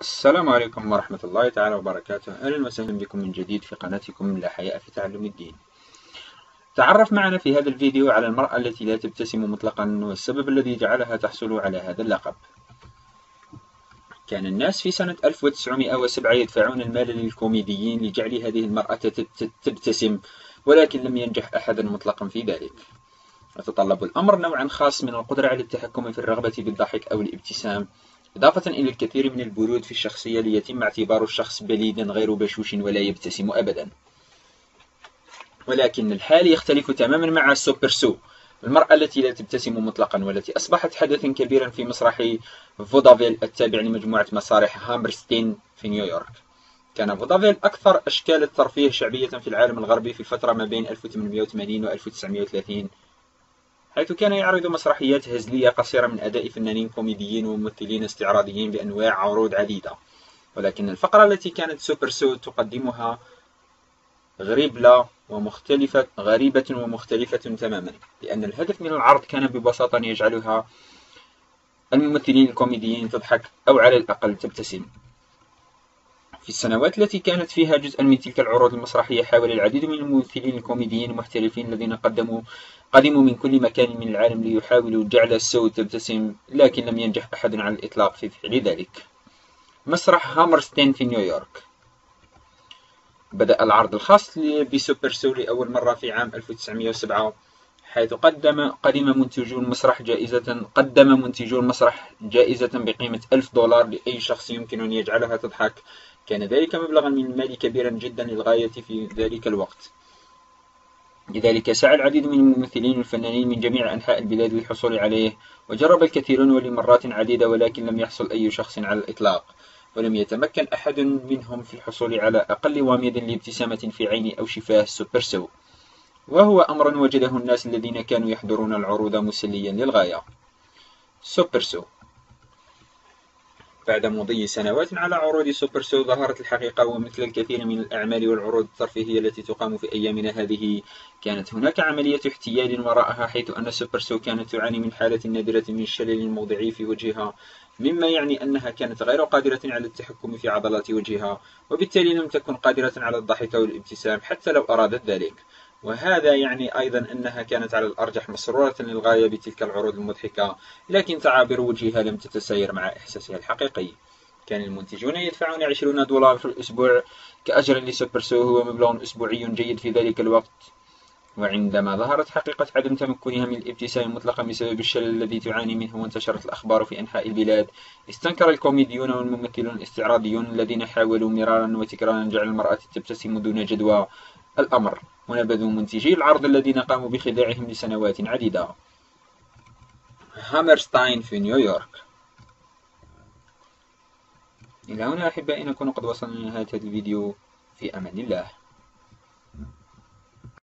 السلام عليكم ورحمة الله تعالى وبركاته. أهلا وسهلا بكم من جديد في قناتكم لا حياء في تعلم الدين. تعرف معنا في هذا الفيديو على المرأة التي لا تبتسم مطلقا والسبب الذي جعلها تحصل على هذا اللقب. كان الناس في سنة 1907 يدفعون المال للكوميديين لجعل هذه المرأة تبتسم ولكن لم ينجح أحد مطلقا في ذلك. يتطلب الأمر نوعا خاص من القدرة على التحكم في الرغبة بالضحك أو الابتسام. إضافة إلى الكثير من البرود في الشخصية ليتم اعتبار الشخص بليدا غير بشوش ولا يبتسم أبدا. ولكن الحال يختلف تماما مع سوبر سو المرأة التي لا تبتسم مطلقا والتي أصبحت حدثا كبيرا في مسرح فودافيل التابع لمجموعة مسارح هامبرستين في نيويورك. كان فودافيل أكثر أشكال الترفيه شعبية في العالم الغربي في الفترة ما بين 1880 و 1930 حيث كان يعرض مسرحيات هزلية قصيرة من أداء فنانين كوميديين وممثلين استعراضيين بأنواع عروض عديدة. ولكن الفقرة التي كانت سوبر سو تقدمها غريبة ومختلفة غريبة ومختلفة تماما لأن الهدف من العرض كان ببساطة أن يجعلها الممثلين الكوميديين تضحك أو على الأقل تبتسم. في السنوات التي كانت فيها جزءا من تلك العروض المسرحية حاول العديد من الممثلين الكوميديين المحترفين الذين قدموا قدموا من كل مكان من العالم ليحاولوا جعل السو تبتسم لكن لم ينجح أحد على الإطلاق في فعل ذلك. مسرح هامرستين في نيويورك. بدأ العرض الخاص بسوبر سو لأول مرة في عام 1907 حيث قدم قدم منتجو المسرح جائزة قدم منتجو المسرح جائزة بقيمة ألف دولار لأي شخص يمكن أن يجعلها تضحك. كان ذلك مبلغا من المال كبيرا جدا للغاية في ذلك الوقت. لذلك سعى العديد من الممثلين والفنانين من جميع أنحاء البلاد للحصول عليه وجرب الكثيرون ولمرات عديدة ولكن لم يحصل أي شخص على الإطلاق. ولم يتمكن أحد منهم في الحصول على أقل وميض لابتسامة في عين أو شفاه سوبر سو وهو أمر وجده الناس الذين كانوا يحضرون العروض مسليا للغاية. سوبر سو بعد مضي سنوات على عروض سوبر سو ظهرت الحقيقة ومثل الكثير من الأعمال والعروض الترفيهية التي تقام في أيامنا هذه كانت هناك عملية احتيال وراءها حيث أن سوبر سو كانت تعاني من حالة نادرة من الشلل الموضعي في وجهها مما يعني أنها كانت غير قادرة على التحكم في عضلات وجهها وبالتالي لم تكن قادرة على الضحك والابتسام حتى لو أرادت ذلك. وهذا يعني أيضا أنها كانت على الأرجح مسرورة للغاية بتلك العروض المضحكة لكن تعابير وجهها لم تتساير مع إحساسها الحقيقي. كان المنتجون يدفعون 20 دولار في الأسبوع كأجر لسوبرسو هو مبلغ أسبوعي جيد في ذلك الوقت. وعندما ظهرت حقيقة عدم تمكنها من الابتسام مطلقا بسبب الشلل الذي تعاني منه وانتشرت الأخبار في أنحاء البلاد. استنكر الكوميديون والممثلون الاستعراضيون الذين حاولوا مرارا وتكرارا جعل المرأة تبتسم دون جدوى. الأمر. ونبذوا منتجي العرض الذين قاموا بخداعهم لسنوات عديدة. هامرستاين في نيويورك إلى هنا أحبائي نكون قد وصلنا لنهاية هذا الفيديو. في أمان الله.